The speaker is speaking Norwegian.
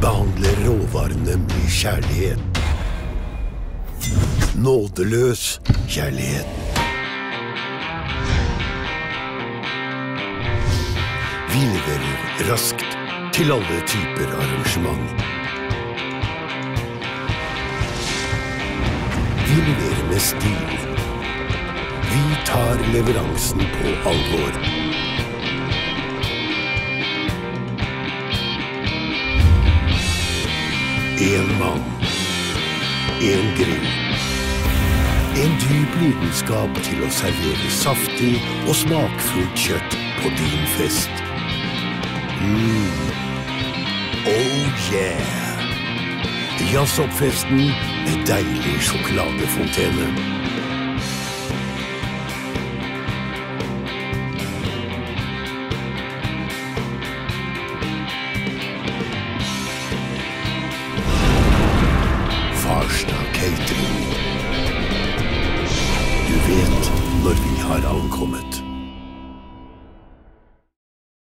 behandler råvarene med kjærlighet. Nådeløs kjærlighet. Vi leverer raskt til alle typer arrangement. Vi leverer med stil. Vi tar leveransen på alvor. Én mann. Én grill. En dyp lidenskap til å servere saftig og smakfullt kjøtt på din fest. Mm. Oh yeah! Jazzoppfesten med deilig sjokoladefontene. Når vi har ankommet.